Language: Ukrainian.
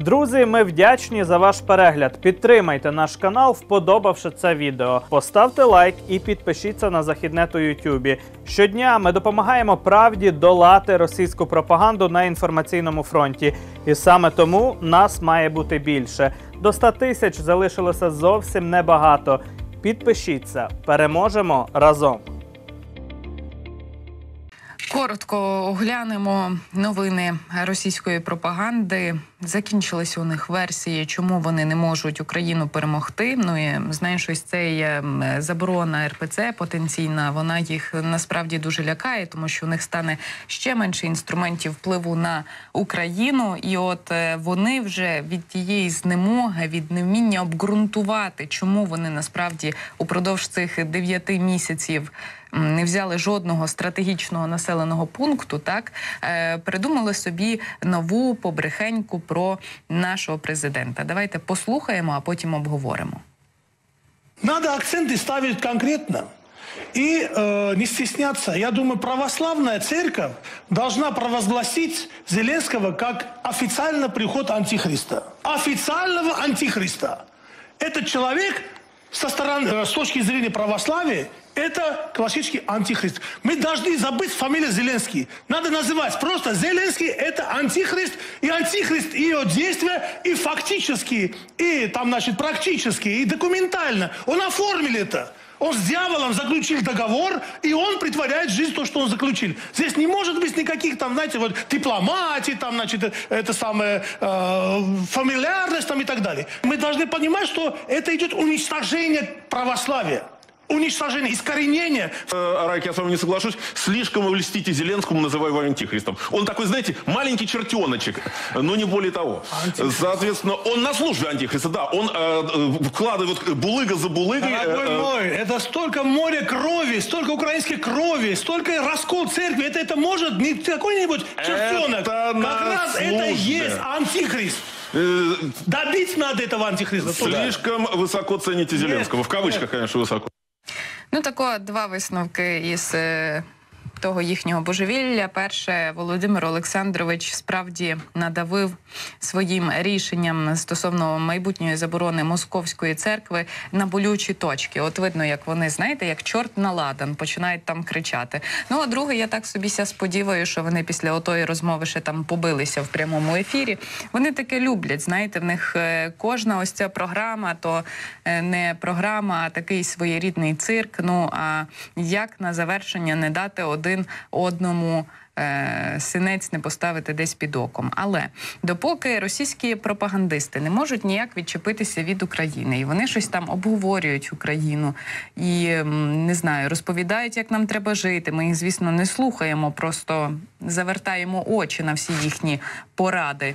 Друзі, ми вдячні за ваш перегляд. Підтримайте наш канал, вподобавши це відео. Поставте лайк і підпишіться на Західнет у Ютубі. Щодня ми допомагаємо правді долати російську пропаганду на інформаційному фронті. І саме тому нас має бути більше. До 100 тисяч залишилося зовсім небагато. Підпишіться, переможемо разом. Коротко оглянемо новини російської пропаганди. Закінчилися у них версії, чому вони не можуть Україну перемогти. Ну і знаєш, ось цей заборона РПЦ потенційна. Вона їх насправді дуже лякає, тому що у них стане ще менше інструментів впливу на Україну. І от е, вони вже від тієї знемоги, від невміння обґрунтувати, чому вони насправді упродовж цих дев'яти місяців не взяли жодного стратегічного населеного пункту, так е, придумали собі нову побрехеньку про нашого президента. Давайте послухаємо, а потім обговоримо. Надо акценты ставить конкретно и э, не стесняться. Я думаю, православная церковь должна провозгласить Зеленского как официально приход Антихриста. Официального Антихриста. Этот человек со стороны, э, с точки зрения православия, это классический антихрист. Мы должны забыть фамилию Зеленский. Надо называть просто Зеленский это антихрист. И антихрист и ее действия, и фактически, и там, значит, практически, и документально. Он оформил это. Он с дьяволом заключил договор, и он притворяет жизнь то, что он заключил. Здесь не может быть никаких там, знаете, вот дипломатий, там, значит, это самое, э, фамильярность там и так далее. Мы должны понимать, что это идет уничтожение православия. Уничтожение, искоренение. Э, Арайк, я с вами не соглашусь. Слишком вы льстите Зеленскому, называя его антихристом. Он такой, знаете, маленький чертеночек, но не более того. Соответственно, он на службе антихриста, да. Он э, э, вкладывает булыга за булыгой. э, Дорогой э, мой, это столько моря крови, столько украинской крови, столько раскол церкви. Это, это может не какой-нибудь чертенок. Это как раз это службе. есть антихрист. э, Добить надо этого антихриста. туда. слишком высоко цените Зеленского. В кавычках, нет. конечно, высоко. Ну, тако два висновки із е, того їхнього божевілля. Перше, Володимир Олександрович справді надавив своїм рішенням стосовно майбутньої заборони московської церкви на болючі точки. От видно, як вони знаєте, як чорт на ладан починають там кричати. Ну а друге, я так собі ся сподіваю, що вони після отої розмови ще там побилися в прямому ефірі. Вони таке люблять. Знаєте, в них е, кожна ось ця програма, то е, не програма, а такий своєрідний цирк. Ну а як на завершення не дати один одному. е, Синець не поставити десь під оком. Але допоки російські пропагандисти не можуть ніяк відчепитися від України, і вони щось там обговорюють Україну і не знаю, розповідають, як нам треба жити. Ми їх, звісно, не слухаємо, просто завертаємо очі на всі їхні поради.